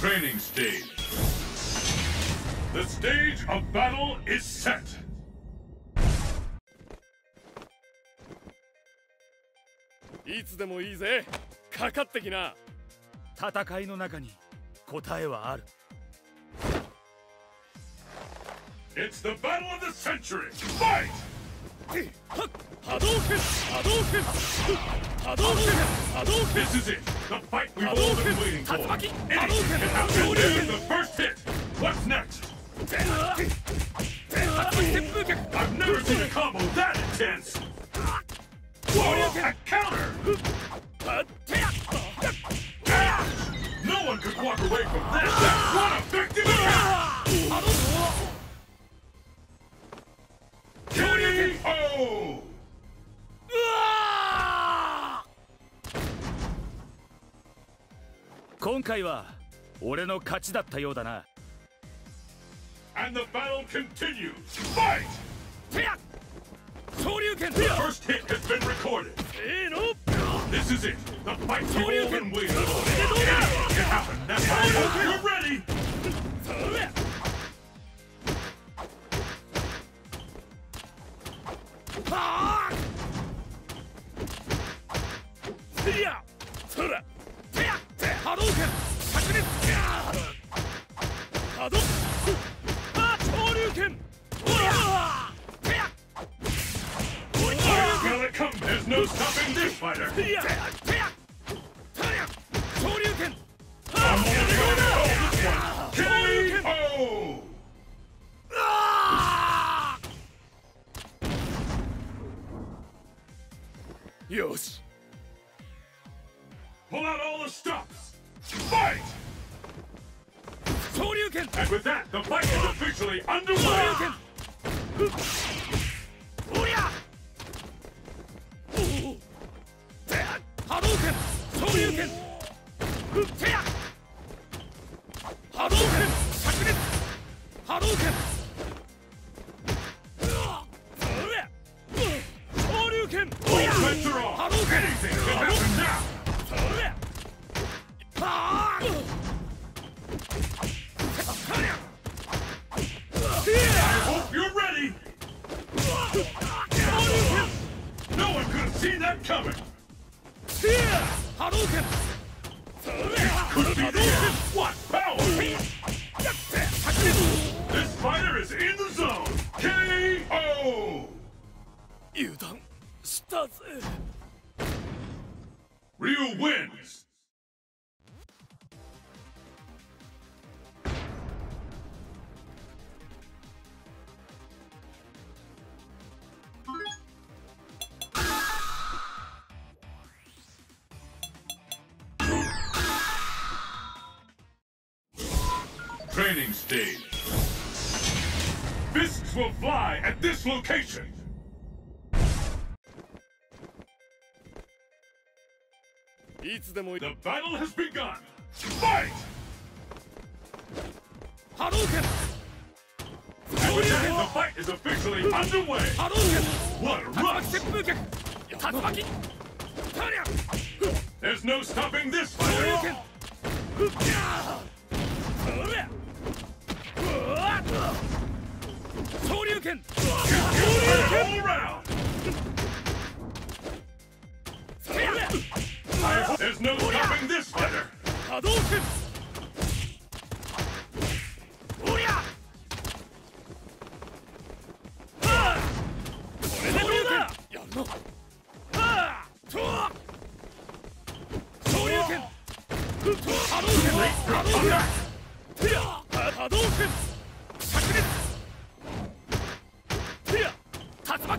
Training stage. The stage of battle is set. いつでもいいぜかかってきな戦いの中に答えはある It's the battle of the century. Fight! 波動拳波動拳波動拳波動拳 This is it. The fight We've all been waiting for it. Anything can happen. The first hit. What's next? I've never seen a combo 回は俺の勝ちだったようだな And the battle continues! Fight! Tia! Shoryuken! The first hit has been recorded! This is it! The fight you open with! It happened! That's how it We're ready! Yeah! 波動拳灼熱波動あ昇竜拳おやてやおや Will it come? There's no stopping this fighter. いやてやてや昇竜拳 I'm only gonna call this one 昇竜拳 KO! よし Pull out all the stops. Fight! 昇竜拳 And with that, the fight is officially 昇竜 underway. 拳おりゃおおて What power! やって白熱 This fighter is in the zone. KO! 油断したぜ training stage. Fists will fly at this location. The battle has begun. Fight! Hadouken! The fight is officially underway. Hadouken! What a rush! There's no stopping this fighter! Fighter. 波動拳おりゃはあこれでどうだやるの。はあと昇竜拳と波動拳波動拳てや波動拳灼熱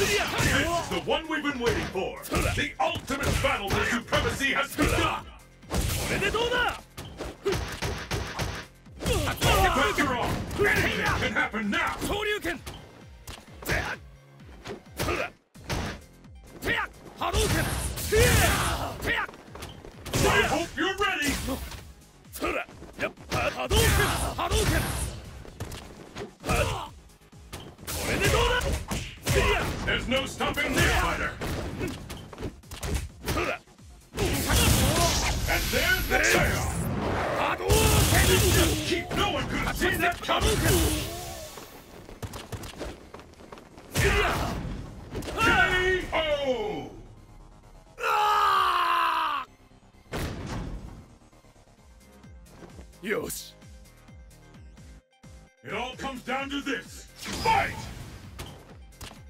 This is the one we've been waiting for! The ultimate battle for supremacy has begun! But you're wrong! Anything can happen now! Shoryuken! Hadouken! I hope you're ready! Yep, Hadouken! Hadouken! no stopping this fighter! And there's the tail! Just keep no one could have seen that coming! K.O. Yosh. It all comes down to this. Fight!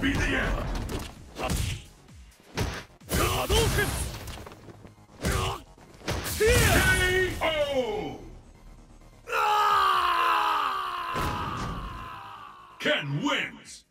be the end! K.O. Ken wins!